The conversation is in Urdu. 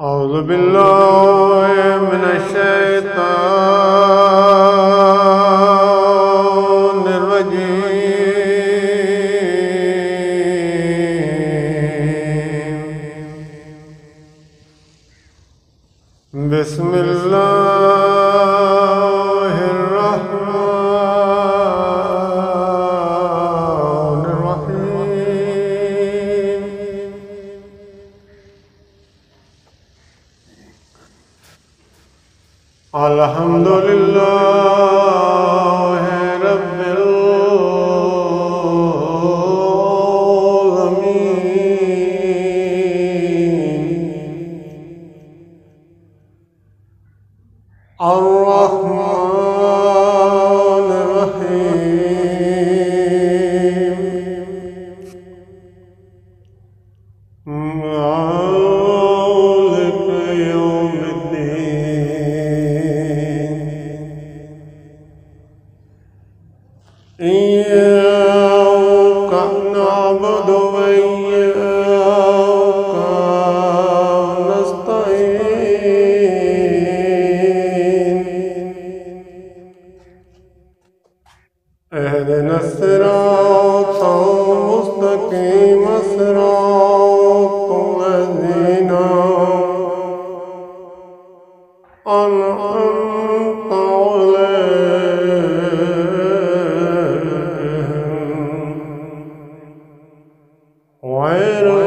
أعوذ بالله من الشيطان الرجيم. بسم الله الحمد لله رب العالمين الرحمن الرحيم إياك نعبد وإياك نستعين اهدنا الصراط المستقيم صراط الذين أنعمت غير المغضوب